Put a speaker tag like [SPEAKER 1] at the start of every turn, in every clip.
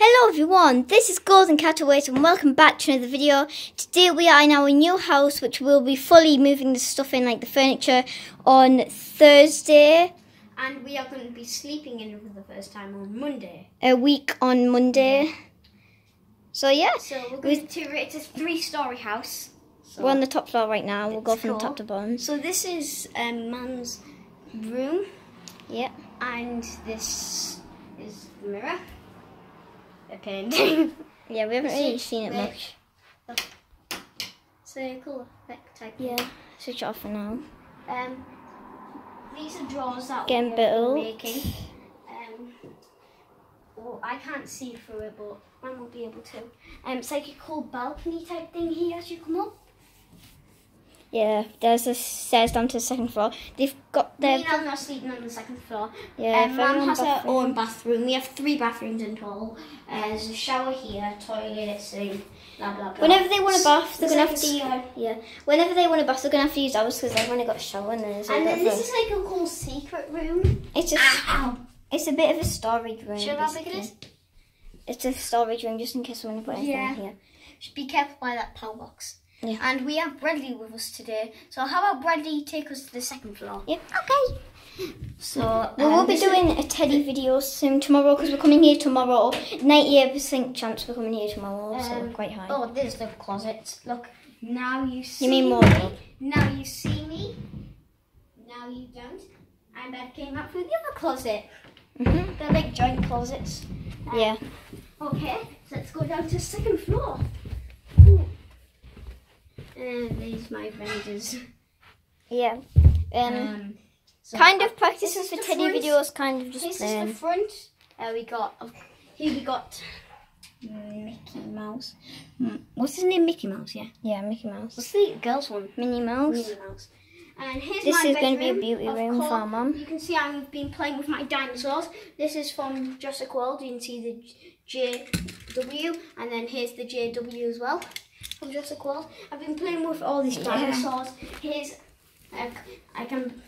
[SPEAKER 1] Hello everyone, this is Golden Cataways and welcome back to another video. Today we are in our new house which we'll be fully moving the stuff in like the furniture on Thursday.
[SPEAKER 2] And we are going to be sleeping in it for the first time on Monday.
[SPEAKER 1] A week on Monday. So yeah,
[SPEAKER 2] So we're going to, it's a three story house. So,
[SPEAKER 1] we're on the top floor right now. We'll go from
[SPEAKER 2] cool.
[SPEAKER 1] top to bottom.
[SPEAKER 2] so this is um, Man's room.
[SPEAKER 1] Yeah.
[SPEAKER 2] And this is the mirror. A painting.
[SPEAKER 1] Yeah, we haven't really seen it much.
[SPEAKER 2] Circle type.
[SPEAKER 1] Yeah, switch it off for now.
[SPEAKER 2] Um, these are drawers that we're making. Um, well, I can't see through it, but Mum will be able to. Um, it's like a cool balcony type thing here as you come up.
[SPEAKER 1] Yeah, there's the stairs down to the second floor. They've got their.
[SPEAKER 2] Me and are sleeping on the second floor.
[SPEAKER 1] yeah,
[SPEAKER 2] um, Mum has her own bathroom. We have three bathrooms in total. Uh, there's a shower here, toilet, sink, blah blah blah.
[SPEAKER 1] Whenever they want a bath, they're
[SPEAKER 2] There's
[SPEAKER 1] gonna
[SPEAKER 2] like
[SPEAKER 1] have to.
[SPEAKER 2] a-
[SPEAKER 1] Yeah, whenever they want a bath, they're gonna have to use ours because they've only got a shower and there's
[SPEAKER 2] And then this is like a cool secret room.
[SPEAKER 1] It's just
[SPEAKER 2] Ow!
[SPEAKER 1] it's a bit of a storage room.
[SPEAKER 2] Show how big it
[SPEAKER 1] basically. It's a storage room just in case someone put anything
[SPEAKER 2] Yeah.
[SPEAKER 1] in here.
[SPEAKER 2] Should be careful by that power box.
[SPEAKER 1] Yeah.
[SPEAKER 2] And we have Bradley with us today. So how about Bradley take us to the second floor?
[SPEAKER 1] Yep. Okay.
[SPEAKER 2] So
[SPEAKER 1] We will
[SPEAKER 2] um,
[SPEAKER 1] be doing a Teddy video soon tomorrow because we're coming here tomorrow. Ninety-eight percent chance we're coming here tomorrow, so
[SPEAKER 2] Um,
[SPEAKER 1] quite high.
[SPEAKER 2] Oh, there's the closet. Look, now you see.
[SPEAKER 1] you mean
[SPEAKER 2] me. Now you see me. Now you don't. And that came out through the other closet.
[SPEAKER 1] Mhm.
[SPEAKER 2] They're like joint closets. Um,
[SPEAKER 1] Yeah.
[SPEAKER 2] Okay, so let's go down to the second floor. And there's my vendors.
[SPEAKER 1] Yeah. Um,
[SPEAKER 2] Um, so
[SPEAKER 1] kind of practicing for Teddy
[SPEAKER 2] front.
[SPEAKER 1] videos, kind of just
[SPEAKER 2] This is the front. Uh, we got here. We got Mickey Mouse. Mm, What's his name? Mickey Mouse. Yeah.
[SPEAKER 1] Yeah, Mickey Mouse.
[SPEAKER 2] What's the girls one?
[SPEAKER 1] Minnie Mouse.
[SPEAKER 2] Minnie Mouse. And here's
[SPEAKER 1] This
[SPEAKER 2] my
[SPEAKER 1] is going to be a beauty room
[SPEAKER 2] course.
[SPEAKER 1] for our mum.
[SPEAKER 2] You can see I've been playing with my dinosaurs. This is from Jurassic World. You can see the JW, and then here's the JW as well from Jurassic World. I've been playing with all these
[SPEAKER 1] Yeah.
[SPEAKER 2] dinosaurs. Here's I, I can.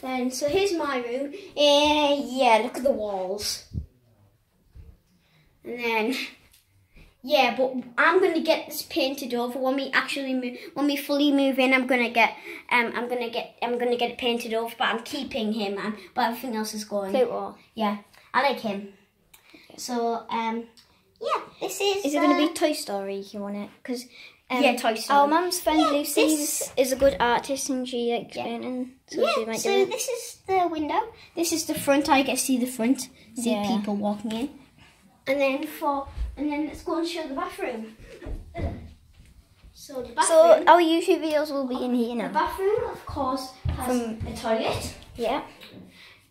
[SPEAKER 2] Then so here's my room. Eh, yeah, look at the walls. And then. Yeah, but I'm gonna get this painted over when we actually move, when we fully move in. I'm gonna get um I'm gonna get I'm gonna get it painted over, but I'm keeping him. Um, but everything else is going.
[SPEAKER 1] Pluto.
[SPEAKER 2] Yeah, I like him. So um yeah, this is.
[SPEAKER 1] Is it going
[SPEAKER 2] uh,
[SPEAKER 1] to be Toy Story you want it? Because um,
[SPEAKER 2] Yeah, Toy Story.
[SPEAKER 1] Our mum's friend
[SPEAKER 2] Yeah,
[SPEAKER 1] Lucy
[SPEAKER 2] this-
[SPEAKER 1] is a good artist and she likes
[SPEAKER 2] Yeah.
[SPEAKER 1] painting, so she
[SPEAKER 2] Yeah,
[SPEAKER 1] might
[SPEAKER 2] so
[SPEAKER 1] do it.
[SPEAKER 2] this is the window. This is the front. I get to see the front, see
[SPEAKER 1] Yeah.
[SPEAKER 2] people walking in, and then for and then let's go and show the bathroom. So the bathroom.
[SPEAKER 1] So our YouTube videos will be in here now.
[SPEAKER 2] the bathroom, of course, has
[SPEAKER 1] From-
[SPEAKER 2] a toilet,
[SPEAKER 1] Yeah.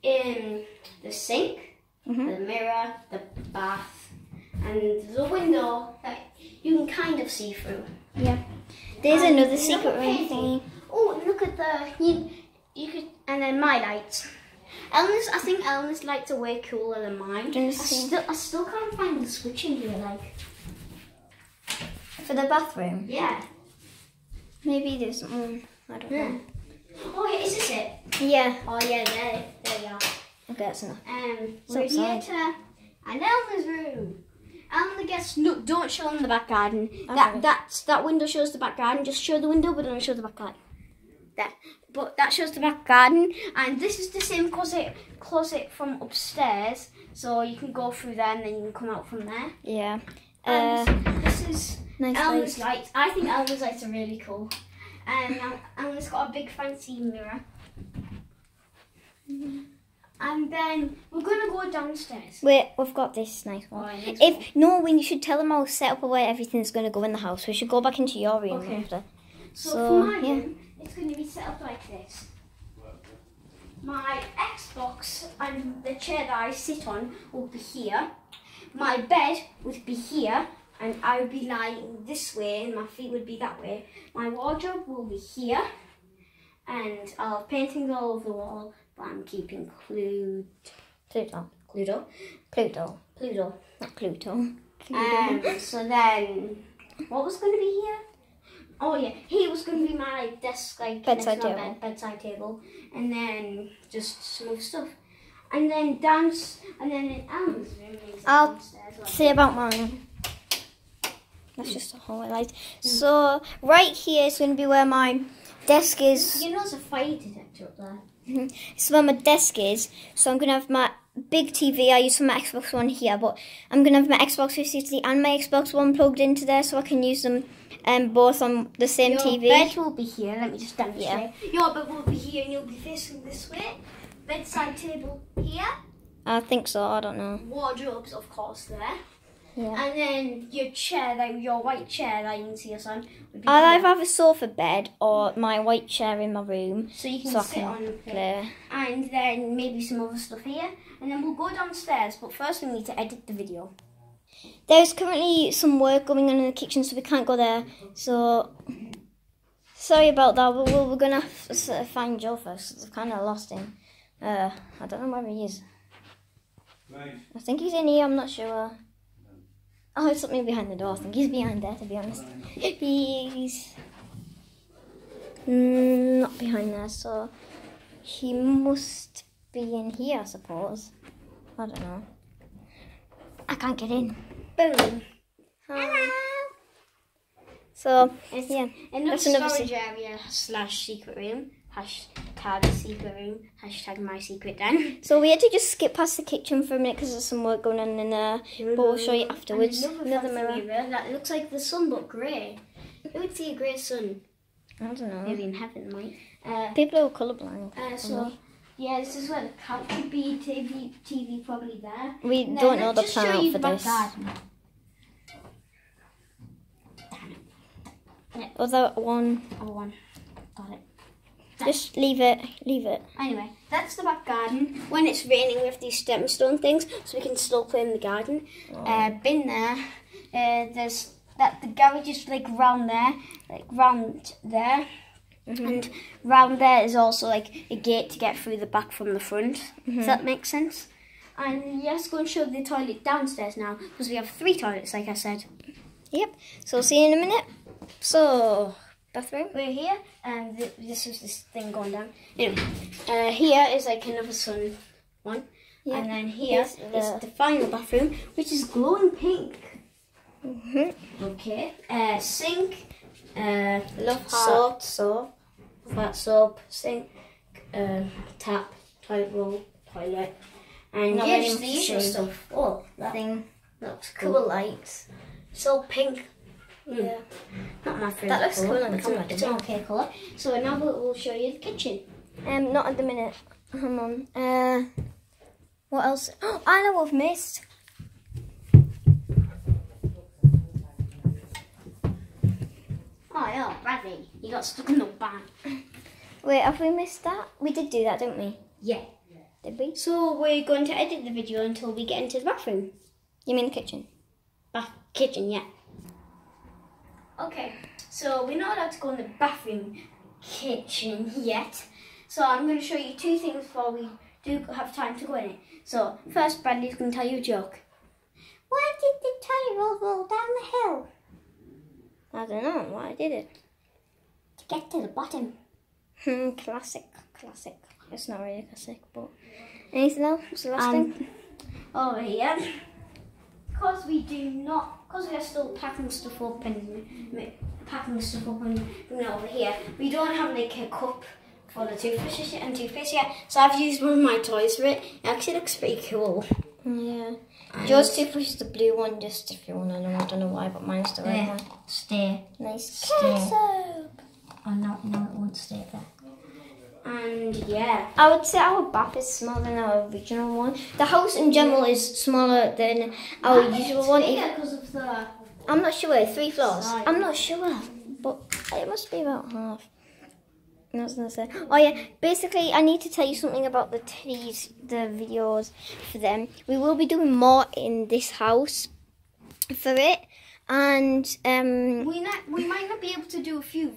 [SPEAKER 2] in the sink,
[SPEAKER 1] Mhm.
[SPEAKER 2] the mirror, the bath, and the window that you can kind of see through.
[SPEAKER 1] Yeah. There's
[SPEAKER 2] And
[SPEAKER 1] another secret room thingy.
[SPEAKER 2] Oh, look at the you, you could and then my lights. Eleanor's, I think Eleanor's lights are way cooler than mine. I still, I still can't find the switch in here. Like,
[SPEAKER 1] For the bathroom.
[SPEAKER 2] yeah.
[SPEAKER 1] Maybe there's one. I don't know.
[SPEAKER 2] Oh, yeah, is this it?
[SPEAKER 1] Yeah.
[SPEAKER 2] Oh, yeah, there, there we are.
[SPEAKER 1] Okay, that's enough.
[SPEAKER 2] Um,
[SPEAKER 1] It's
[SPEAKER 2] radiator and Eleanor's room. Eleanor gets no. Don't show them the back garden.
[SPEAKER 1] Okay.
[SPEAKER 2] That that's that window shows the back garden. Just show the window, but don't show the back garden. There, but that shows the back garden, and this is the same closet closet from upstairs. So you can go through there, and then you can come out from there.
[SPEAKER 1] Yeah. Uh,
[SPEAKER 2] And this is
[SPEAKER 1] nice
[SPEAKER 2] Eleanor's
[SPEAKER 1] lights.
[SPEAKER 2] lights. I think Eleanor's lights are really cool. And um, Eleanor's got a big fancy mirror. And then we're gonna go downstairs.
[SPEAKER 1] Wait, we've got this nice one.
[SPEAKER 2] Next
[SPEAKER 1] If no, we should tell them I'll set up where everything's going to go in the house. We should go back into your room
[SPEAKER 2] Okay.
[SPEAKER 1] after.
[SPEAKER 2] So,
[SPEAKER 1] So,
[SPEAKER 2] for my
[SPEAKER 1] yeah.
[SPEAKER 2] room, it's going to be set up like this. My Xbox and the chair that I sit on will be here. My bed would be here, and I would be lying this way, and my feet would be that way. My wardrobe will be here, and I'll have paintings all over the wall, but I'm keeping Clue,
[SPEAKER 1] Pluto.
[SPEAKER 2] Cluedo,
[SPEAKER 1] Pluto.
[SPEAKER 2] Pluto.
[SPEAKER 1] Not Pluto.
[SPEAKER 2] Um, so then, what was going to be here? Oh yeah, he was going to be my like, desk, like
[SPEAKER 1] Bedside
[SPEAKER 2] next to my
[SPEAKER 1] table.
[SPEAKER 2] Bed, bedside table, and then just some other stuff, and then dance, and then in Alan's room
[SPEAKER 1] I'll- say about mine. That's just a hallway light. So right here is going to be where my desk is.
[SPEAKER 2] You know there's a fire detector up there.
[SPEAKER 1] It's where my desk is. So I'm going to have my big TV I use for my Xbox One here, but I'm going to have my Xbox 360 and my Xbox One plugged into there so I can use them um, both on the same
[SPEAKER 2] Your
[SPEAKER 1] TV.
[SPEAKER 2] bed will be here. Let me just demonstrate. Your bed will be here and you'll be facing this way. Bedside table here.
[SPEAKER 1] I think so, I don't know.
[SPEAKER 2] Wardrobes, of course, there.
[SPEAKER 1] Yeah.
[SPEAKER 2] And then your chair, like your white chair that you can see us on. would be
[SPEAKER 1] I'll either have a sofa bed or my white chair in my room
[SPEAKER 2] So you can
[SPEAKER 1] so
[SPEAKER 2] sit
[SPEAKER 1] can
[SPEAKER 2] on it.
[SPEAKER 1] play.
[SPEAKER 2] And then maybe some other stuff here. And then we'll go downstairs. But first we need to edit the video.
[SPEAKER 1] There's currently some work going on in the kitchen, so we can't go there. So sorry about that. But we're, we're gonna have to find Joe first. I've kind of lost him. Uh, I don't know where he is. I think he's in here. I'm not sure. Oh, it's something behind the door. I think he's behind there. To be honest, he's not behind there. So he must be in here, I suppose. I don't know. I can't get in.
[SPEAKER 2] Boom.
[SPEAKER 1] Hi. So
[SPEAKER 2] It's
[SPEAKER 1] yeah,
[SPEAKER 2] another
[SPEAKER 1] That's another
[SPEAKER 2] storage area slash secret room. Hashtag secret room. Hashtag my secret den.
[SPEAKER 1] so we had to just skip past the kitchen for a minute because there's some work going on in there. But we'll show you afterwards.
[SPEAKER 2] And
[SPEAKER 1] Another
[SPEAKER 2] fancy
[SPEAKER 1] mirror.
[SPEAKER 2] that looks like the sun but grey. Who would see a grey sun?
[SPEAKER 1] I don't know.
[SPEAKER 2] Maybe in heaven, might. Uh,
[SPEAKER 1] People are colourblind.
[SPEAKER 2] uh, so yeah, this is where the cat could be. TV, TV probably there.
[SPEAKER 1] We
[SPEAKER 2] And
[SPEAKER 1] don't know the plan out for this.
[SPEAKER 2] garden.
[SPEAKER 1] Other one,
[SPEAKER 2] Other one. Got it.
[SPEAKER 1] Just leave it, leave it.
[SPEAKER 2] Anyway, that's the back garden. When it's raining, we have these stepping stone things, so we can still play in the garden. Uh, been there. Uh, there's that the garage is like round there, like round there, and round there is also like a gate to get through the back from the front. Does that make sense? And let's go and show the toilet downstairs now, because we have three toilets, like I said.
[SPEAKER 1] Yep. So we'll see you in a minute. So bathroom.
[SPEAKER 2] We're here, and th- this is this thing going down. Anyway, uh, here is like another sun one,
[SPEAKER 1] Yeah.
[SPEAKER 2] and then here is
[SPEAKER 1] the-
[SPEAKER 2] the final bathroom, which is glowing pink.
[SPEAKER 1] Mhm.
[SPEAKER 2] Okay, uh, sink, uh,
[SPEAKER 1] Love
[SPEAKER 2] Soap.
[SPEAKER 1] soap. Soap.
[SPEAKER 2] fat soap, sink, uh, tap, toilet roll, toilet, and
[SPEAKER 1] Not
[SPEAKER 2] yeah, just the usual stuff. Oh, that
[SPEAKER 1] Thing.
[SPEAKER 2] looks cool.
[SPEAKER 1] Cool lights.
[SPEAKER 2] So pink. Mm.
[SPEAKER 1] Yeah.
[SPEAKER 2] Not my favourite
[SPEAKER 1] That looks cool on
[SPEAKER 2] it's,
[SPEAKER 1] camera,
[SPEAKER 2] an- it's an okay colour. So now we'll, show you the kitchen.
[SPEAKER 1] Um, not at the minute. Come on. Uh, what else? Oh, I know what I've missed.
[SPEAKER 2] Oh yeah, Bradley, you got stuck in the van.
[SPEAKER 1] Wait, have we missed that? We did do that, didn't we?
[SPEAKER 2] Yeah.
[SPEAKER 1] Did we?
[SPEAKER 2] So we're going to edit the video until we get into the bathroom.
[SPEAKER 1] You mean the kitchen?
[SPEAKER 2] Bath kitchen, yeah. Okay, so we're not allowed to go in the bathroom kitchen yet. So I'm going to show you two things before we do have time to go in it. So first, Bradley's going to tell you a joke. Why did the toilet roll down the hill?
[SPEAKER 1] I don't know why did it.
[SPEAKER 2] To get to the bottom.
[SPEAKER 1] Hmm, classic, classic. It's not really classic, but anything else? What's the last
[SPEAKER 2] Um,
[SPEAKER 1] thing?
[SPEAKER 2] over here. Because we do not, because we are still packing stuff up and packing stuff up and bringing it over here, we don't have like a cup for the toothbrushes and toothpaste yet. So I've used one of my toys for it. It actually looks pretty cool.
[SPEAKER 1] Yeah. Joe's toothbrush is the blue one, just if you want to know. I don't know why, but mine's the red
[SPEAKER 2] Yeah.
[SPEAKER 1] one.
[SPEAKER 2] Stay.
[SPEAKER 1] Nice.
[SPEAKER 2] Stay.
[SPEAKER 1] soap.
[SPEAKER 2] Oh no, no, it won't stay there. And yeah.
[SPEAKER 1] I would say our bath is smaller than our original one. The house in general is smaller than our usual one.
[SPEAKER 2] Because of the.
[SPEAKER 1] I'm not sure. Three floors.
[SPEAKER 2] Right.
[SPEAKER 1] I'm not sure, but it must be about half. I was gonna say. Oh yeah. Basically, I need to tell you something about the teddies, the videos for them. We will be doing more in this house for it, and um,
[SPEAKER 2] We not we might not be able to do a few.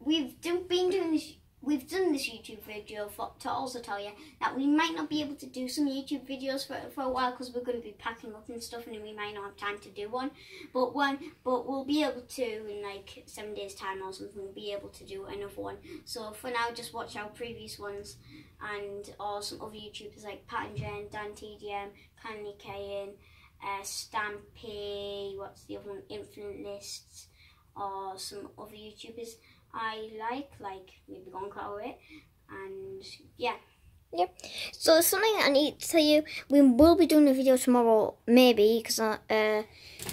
[SPEAKER 2] We've do, been doing this. We've done this YouTube video for, to also tell you that we might not be able to do some YouTube videos for, for a while because we're going to be packing up and stuff, and we might not have time to do one. But one, but we'll be able to in like seven days time or something. We'll be able to do another one. So for now, just watch our previous ones and or some other YouTubers like Pat and Jen, Dan TDM, Candy Kayan, uh, Stampy, what's the other one, Infinite Lists, or some other YouTubers I like, like maybe Goncloud it, and yeah.
[SPEAKER 1] Yep. So something I need to tell you. We will be doing a video tomorrow, maybe, because uh,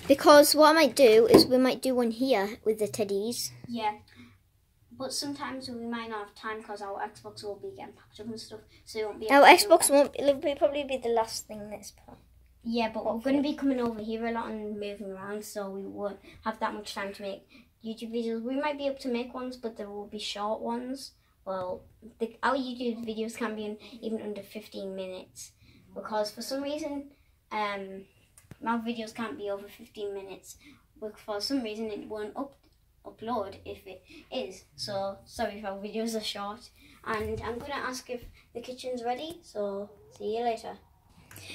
[SPEAKER 1] because what I might do is we might do one here with the teddies.
[SPEAKER 2] Yeah. But sometimes we might not have time because our Xbox will be getting packed up and stuff, so it won't be.
[SPEAKER 1] Our Xbox won't. It'll be, probably be the last thing this part.
[SPEAKER 2] Yeah, but we're going to be coming over here a lot and moving around, so we won't have that much time to make YouTube videos. We might be able to make ones, but there will be short ones. Well, the, our YouTube videos can be in even under 15 minutes because for some reason, um, my videos can't be over 15 minutes. But for some reason, it won't up, upload if it is. So sorry if our videos are short. And I'm to ask if the kitchen's ready. So see you later.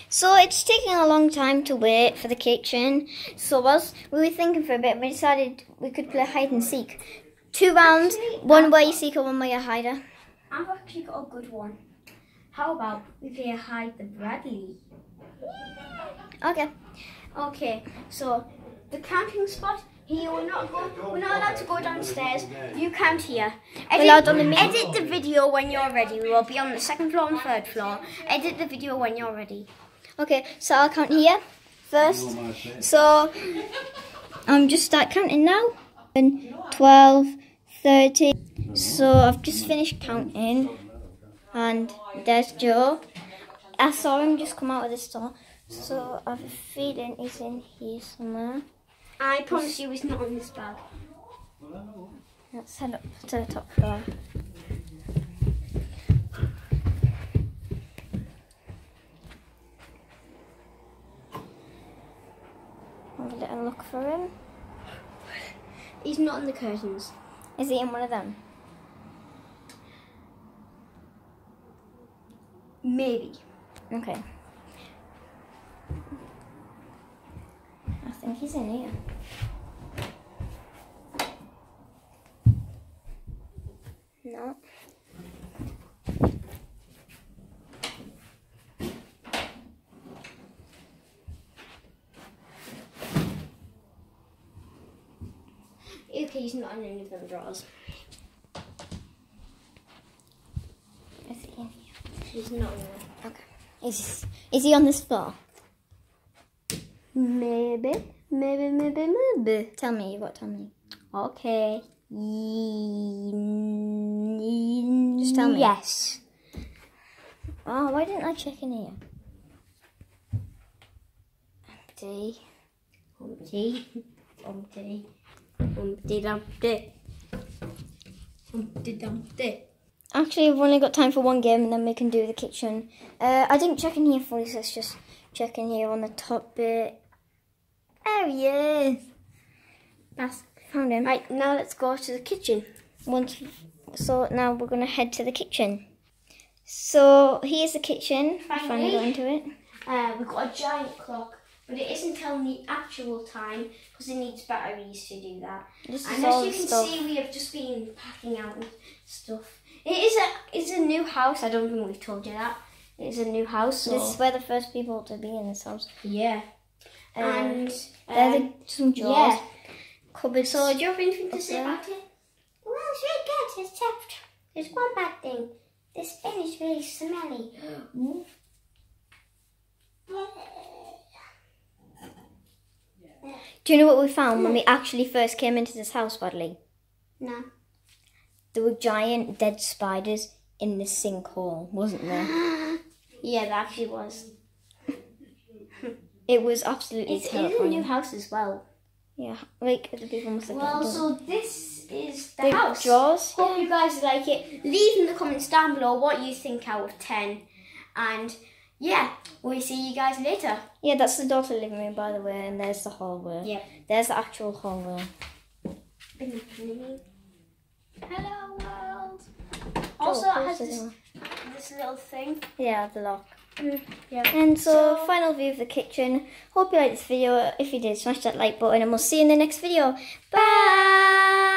[SPEAKER 1] So it's taking a long time to wait for the kitchen. So whilst we were thinking for a bit, we decided we could play hide and seek. Two rounds, one where you seek and one where you hider.
[SPEAKER 2] I've actually got a good one. How about we play hide the Bradley?
[SPEAKER 1] Okay.
[SPEAKER 2] Okay, so the camping spot here we're not go, we're not allowed to go downstairs. You count here. Edit,
[SPEAKER 1] allowed on the main
[SPEAKER 2] edit the video when you're ready. We will be on the second floor and third floor. Edit the video when you're ready.
[SPEAKER 1] Okay, so I'll count here first. So I'm just start counting now. 11, 12, 13. So I've just finished counting. And there's Joe. I saw him just come out of the store. So I have a feeling he's in here somewhere.
[SPEAKER 2] I promise you, it's not in this bag.
[SPEAKER 1] Let's head up to the top floor. Have a little look for him.
[SPEAKER 2] He's not in the curtains.
[SPEAKER 1] Is he in one of them?
[SPEAKER 2] Maybe.
[SPEAKER 1] Okay. I think he's in here. No.
[SPEAKER 2] Okay, he's not in any of them drawers.
[SPEAKER 1] Is he in here?
[SPEAKER 2] He's not in there.
[SPEAKER 1] Okay. Is is he on this floor?
[SPEAKER 2] Maybe. Maybe, maybe, maybe.
[SPEAKER 1] Tell me. You've got to tell me.
[SPEAKER 2] Okay.
[SPEAKER 1] Just tell me.
[SPEAKER 2] Yes.
[SPEAKER 1] Oh, why didn't I check in here? Empty.
[SPEAKER 2] Humpty. Humpty. Humpty Dumpty. Humpty Dumpty.
[SPEAKER 1] Actually, I've only got time for one game, and then we can do the kitchen. Uh, I didn't check in here fully, so let's just check in here on the top bit. There he is.
[SPEAKER 2] That's
[SPEAKER 1] Found him.
[SPEAKER 2] right. Now let's go to the kitchen.
[SPEAKER 1] Once, so now we're gonna head to the kitchen. So here's the kitchen. Finally,
[SPEAKER 2] Finally.
[SPEAKER 1] got into it.
[SPEAKER 2] Uh, we've got a giant clock, but it isn't telling the actual time because it needs batteries to do that.
[SPEAKER 1] This is
[SPEAKER 2] And as you can
[SPEAKER 1] stuff.
[SPEAKER 2] see, we have just been packing out and stuff. It is a it's a new house. I don't think we've told you that. It's a new house. So
[SPEAKER 1] This is where the first people to be in this house.
[SPEAKER 2] yeah. And
[SPEAKER 1] There's
[SPEAKER 2] um,
[SPEAKER 1] some drawers.
[SPEAKER 2] yeah.
[SPEAKER 1] Cupboards.
[SPEAKER 2] So do you have anything to say about it? Well, it's really good, except there's one bad thing. This bin is really smelly.
[SPEAKER 1] Do you know what we found when we actually first came into this house, Bradley?
[SPEAKER 2] no.
[SPEAKER 1] There were giant dead spiders in the sinkhole, wasn't there?
[SPEAKER 2] Yeah, that actually was.
[SPEAKER 1] It was absolutely
[SPEAKER 2] It's in
[SPEAKER 1] terrifying.
[SPEAKER 2] a new house as well.
[SPEAKER 1] Yeah, like the people must have
[SPEAKER 2] Well, so this is the
[SPEAKER 1] Big
[SPEAKER 2] house.
[SPEAKER 1] drawers.
[SPEAKER 2] Hope you guys like it. Leave in the comments down below what you think out of 10. And yeah, we'll see you guys later.
[SPEAKER 1] Yeah, that's the daughter living room, by the way, and there's the hallway.
[SPEAKER 2] Yeah.
[SPEAKER 1] There's the actual hallway.
[SPEAKER 2] Hello world. Oh, also,
[SPEAKER 1] Oh,
[SPEAKER 2] it has this, this little thing.
[SPEAKER 1] Yeah, the lock.
[SPEAKER 2] Yeah.
[SPEAKER 1] And so,
[SPEAKER 2] So-
[SPEAKER 1] final view of the kitchen. Hope you liked this video. If you did, smash that like button, and we'll see you in the next video. Bye!